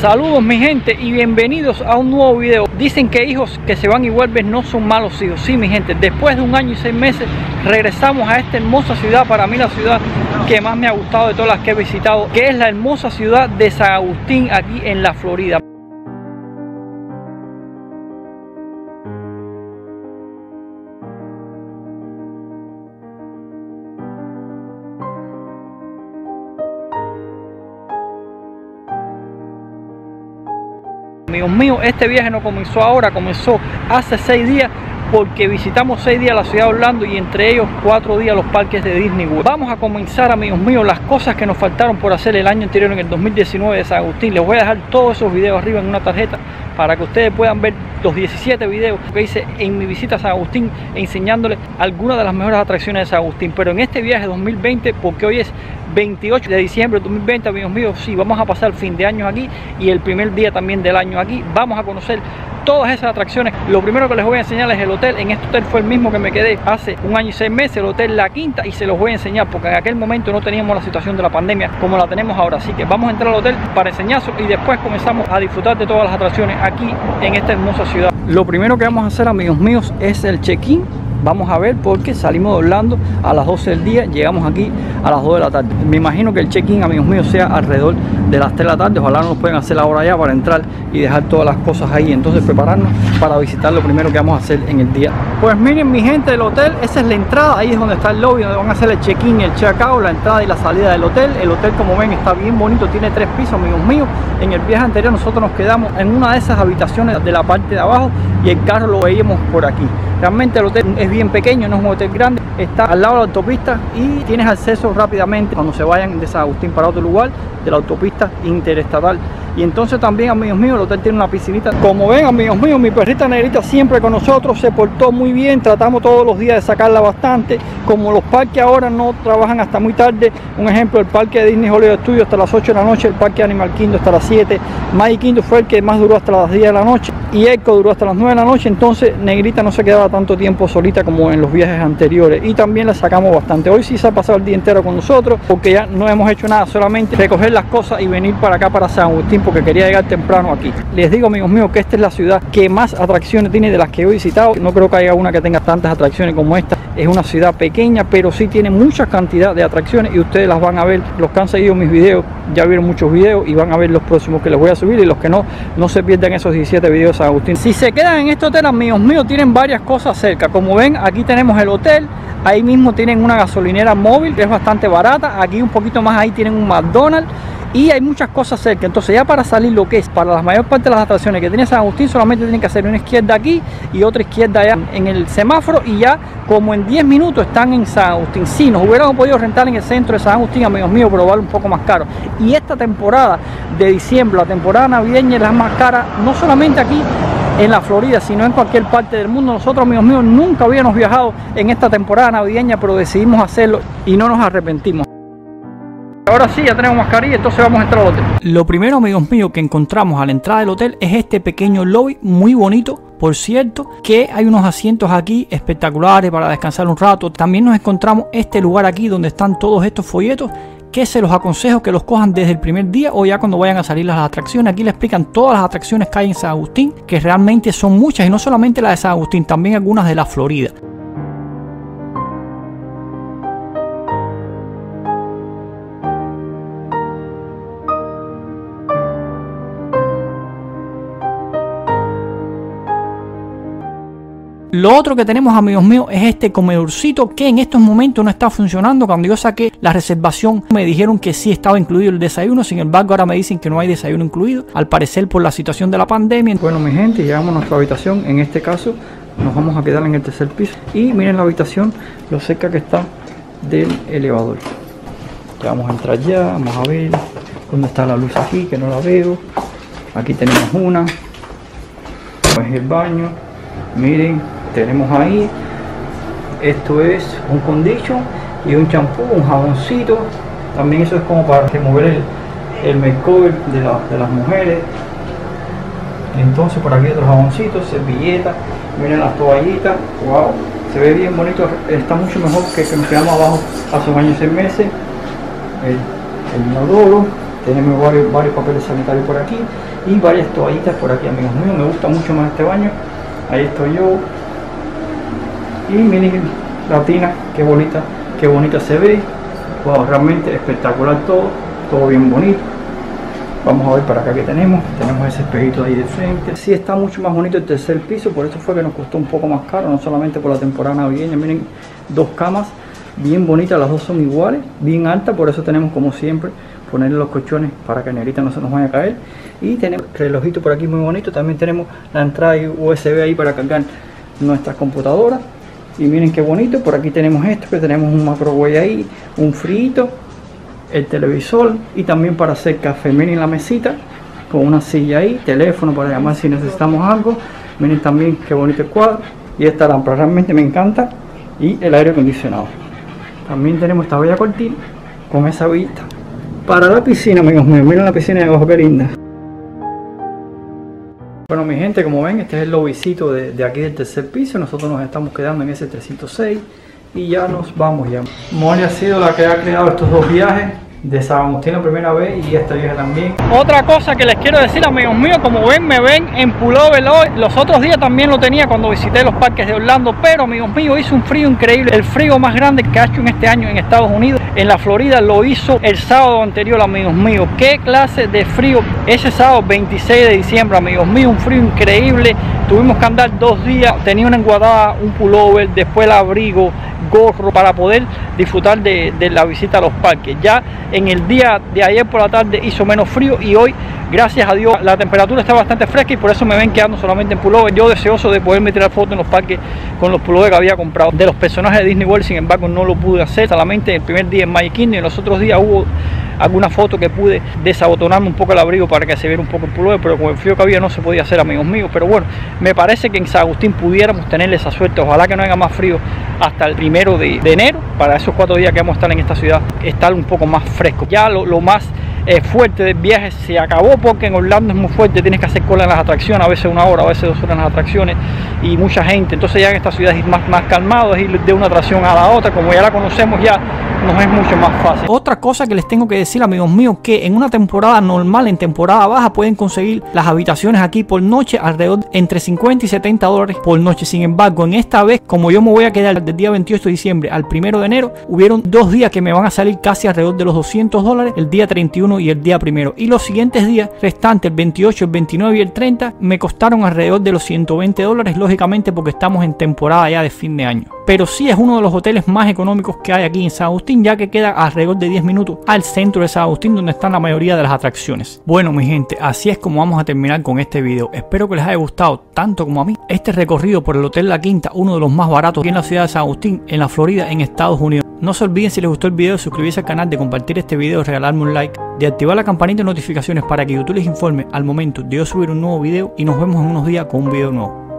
Saludos mi gente y bienvenidos a un nuevo video. Dicen que hijos que se van y vuelven no son malos hijos. Sí mi gente, después de un año y seis meses regresamos a esta hermosa ciudad, para mí la ciudad que más me ha gustado de todas las que he visitado, que es la hermosa ciudad de San Agustín aquí en la Florida. Amigos míos, este viaje no comenzó ahora, comenzó hace seis días porque visitamos seis días la ciudad de Orlando y entre ellos cuatro días los parques de Disney World. Vamos a comenzar, amigos míos, las cosas que nos faltaron por hacer el año anterior, en el 2019 de San Agustín. Les voy a dejar todos esos videos arriba en una tarjeta para que ustedes puedan ver los 17 videos que hice en mi visita a San Agustín enseñándoles algunas de las mejores atracciones de San Agustín. Pero en este viaje 2020, porque hoy es 28 de diciembre de 2020, amigos míos, sí, vamos a pasar fin de año aquí y el primer día también del año aquí. Vamos a conocer todas esas atracciones. Lo primero que les voy a enseñar es el hotel. En este hotel fue el mismo que me quedé hace un año y seis meses, el hotel La Quinta, y se los voy a enseñar porque en aquel momento no teníamos la situación de la pandemia como la tenemos ahora. Así que vamos a entrar al hotel para enseñarlo y después comenzamos a disfrutar de todas las atracciones aquí en esta hermosa ciudad. Lo primero que vamos a hacer, amigos míos, es el check-in Vamos a ver porque salimos de Orlando a las 12 del día, llegamos aquí a las 2 de la tarde. Me imagino que el check-in, amigos míos, sea alrededor de las 3 de la tarde. Ojalá nos pueden hacer ahora ya para entrar y dejar todas las cosas ahí. Entonces prepararnos para visitar lo primero que vamos a hacer en el día. Pues miren mi gente del hotel, esa es la entrada, ahí es donde está el lobby, donde van a hacer el check-in y el check-out, la entrada y la salida del hotel. El hotel como ven está bien bonito, tiene tres pisos, amigos míos. En el viaje anterior nosotros nos quedamos en una de esas habitaciones de la parte de abajo y el carro lo veíamos por aquí. Realmente el hotel es bien pequeño, no es un hotel grande, está al lado de la autopista y tienes acceso rápidamente cuando se vayan de San Agustín para otro lugar de la autopista interestatal. Y entonces también, amigos míos, el hotel tiene una piscinita. Como ven, amigos míos, mi perrita negrita siempre con nosotros, se portó muy bien, tratamos todos los días de sacarla bastante. Como los parques ahora no trabajan hasta muy tarde, un ejemplo, el parque de Disney Hollywood Studios hasta las 8 de la noche, el parque Animal Kingdom hasta las 7, Magic Kingdom fue el que más duró hasta las 10 de la noche y Echo duró hasta las 9 de la noche, entonces Negrita no se quedaba tanto tiempo solita como en los viajes anteriores y también la sacamos bastante. Hoy sí se ha pasado el día entero con nosotros porque ya no hemos hecho nada, solamente recoger las cosas y venir para acá para San Agustín porque quería llegar temprano aquí. Les digo amigos míos que esta es la ciudad que más atracciones tiene de las que he visitado. No creo que haya una que tenga tantas atracciones como esta. Es una ciudad pequeña, pero sí tiene mucha cantidad de atracciones y ustedes las van a ver. Los que han seguido mis videos ya vieron muchos videos y van a ver los próximos que les voy a subir y los que no, no se pierdan esos 17 videos San Agustín. Si se quedan en este hotel, amigos míos, tienen varias cosas cerca. Como ven, aquí tenemos el hotel. Ahí mismo tienen una gasolinera móvil que es bastante barata. Aquí un poquito más ahí tienen un McDonald's y hay muchas cosas cerca. Entonces ya para salir lo que es para la mayor parte de las atracciones que tiene San Agustín solamente tienen que hacer una izquierda aquí y otra izquierda allá en el semáforo y ya como en 10 minutos están en San Agustín. Sí, nos hubiéramos podido rentar en el centro de San Agustín, amigos míos, pero vale un poco más caro. Y esta temporada de diciembre, la temporada navideña es la más cara, no solamente aquí en la Florida, sino en cualquier parte del mundo. Nosotros, amigos míos, nunca habíamos viajado en esta temporada navideña, pero decidimos hacerlo y no nos arrepentimos. Ahora sí, ya tenemos mascarilla, entonces vamos a entrar al hotel. Lo primero, amigos míos, que encontramos a la entrada del hotel es este pequeño lobby muy bonito. Por cierto, que hay unos asientos aquí espectaculares para descansar un rato. También nos encontramos este lugar aquí donde están todos estos folletos que se los aconsejo que los cojan desde el primer día o ya cuando vayan a salir las atracciones. Aquí les explican todas las atracciones que hay en San Agustín, que realmente son muchas y no solamente las de San Agustín, también algunas de la Florida. Lo otro que tenemos, amigos míos, es este comedorcito que en estos momentos no está funcionando. Cuando yo saqué la reservación, me dijeron que sí estaba incluido el desayuno. Sin embargo, ahora me dicen que no hay desayuno incluido. Al parecer, por la situación de la pandemia. Bueno, mi gente, llegamos a nuestra habitación. En este caso, nos vamos a quedar en el tercer piso. Y miren la habitación, lo cerca que está del elevador. Ya vamos a entrar ya, vamos a ver dónde está la luz aquí, que no la veo. Aquí tenemos una. Pues el baño. Miren, tenemos ahí. Esto es un condition y un champú un jaboncito. También eso es como para remover el, el makeover de, de las mujeres. Entonces por aquí otros jaboncitos servilleta. Miren las toallitas wow se ve bien bonito. Está mucho mejor que que nos quedamos abajo hace un año y seis meses. El, el inodoro. Tenemos varios, varios papeles sanitarios por aquí y varias toallitas por aquí amigos míos. Me gusta mucho más este baño. Ahí estoy yo y miren la tina qué bonita qué bonita se ve. Wow, realmente espectacular todo todo bien bonito. Vamos a ver para acá que tenemos. Tenemos ese espejito ahí de frente. Sí está mucho más bonito el tercer piso por eso fue que nos costó un poco más caro no solamente por la temporada navideña. Miren dos camas bien bonitas las dos son iguales bien altas por eso tenemos como siempre ponerle los colchones para que Negrita no se nos vaya a caer. Y tenemos relojito por aquí muy bonito también tenemos la entrada USB ahí para cargar nuestras computadoras y miren qué bonito por aquí tenemos esto que tenemos un macrowave ahí un frito el televisor y también para hacer café. Miren la mesita con una silla ahí teléfono para llamar si necesitamos algo. Miren también qué bonito el cuadro y esta lámpara realmente me encanta. Y el aire acondicionado. También tenemos esta bella cortina con esa vista para la piscina amigos míos. Miren la piscina de abajo qué linda bueno mi gente como ven este es el lobbycito de, de, aquí del tercer piso. Nosotros nos estamos quedando en ese 306 y ya nos vamos ya. Molly ha sido la que ha creado estos dos viajes de San Agustín la primera vez y esta vieja también. Otra cosa que les quiero decir amigos míos, como ven me ven en pullover hoy, los otros días también lo tenía cuando visité los parques de Orlando, pero amigos míos hizo un frío increíble, el frío más grande que ha hecho en este año en Estados Unidos, en la Florida lo hizo el sábado anterior amigos míos, qué clase de frío, ese sábado 26 de diciembre amigos míos, un frío increíble, tuvimos que andar dos días, tenía una enguadada, un pullover, después el abrigo, gorro para poder disfrutar de, de, la visita a los parques. Ya en el día de ayer por la tarde hizo menos frío y hoy, gracias a Dios, la temperatura está bastante fresca y por eso me ven quedando solamente en pullover. Yo deseoso de poderme tirar fotos en los parques con los pullovers que había comprado de los personajes de Disney World, sin embargo no lo pude hacer, solamente el primer día en Magic Kingdom y en los otros días hubo alguna foto que pude desabotonarme un poco el abrigo para que se viera un poco el pullover, pero con el frío que había no se podía hacer, amigos míos. Pero bueno, me parece que en San Agustín pudiéramos tenerle esa suerte. Ojalá que no haya más frío hasta el primero de, de enero, para esos cuatro días que vamos a estar en esta ciudad, estar un poco más fresco. Ya lo, lo más eh, fuerte del viaje se acabó porque en Orlando es muy fuerte, tienes que hacer cola en las atracciones, a veces una hora, a veces dos horas en las atracciones y mucha gente. Entonces ya en esta ciudad es más, más calmado, es ir de una atracción a la otra, como ya la conocemos ya, nos es mucho más fácil. Otra cosa que les tengo que decir amigos míos, que en una temporada normal, en temporada baja, pueden conseguir las habitaciones aquí por noche alrededor entre 50 y 70 dólares por noche. Sin embargo, en esta vez, como yo me voy a quedar del día 28 de diciembre al 1 de enero, hubieron dos días que me van a salir casi alrededor de los 200 dólares, el día 31 y el día primero. Y los siguientes días restantes, el 28, el 29 y el 30, me costaron alrededor de los 120 dólares, lógicamente porque estamos en temporada ya de fin de año. Pero sí es uno de los hoteles más económicos que hay aquí en San Agustín, ya que queda alrededor de 10 minutos al centro de San Agustín, donde están la mayoría de las atracciones. Bueno, mi gente, así es como vamos a terminar con este video. Espero que les haya gustado tanto como a mí este recorrido por el Hotel La Quinta, uno de los más baratos aquí en la ciudad de San Agustín, en la Florida, en Estados Unidos. No se olviden si les gustó el video de suscribirse al canal, de compartir este video, regalarme un like, de activar la campanita de notificaciones para que YouTube les informe al momento de yo subir un nuevo video y nos vemos en unos días con un video nuevo.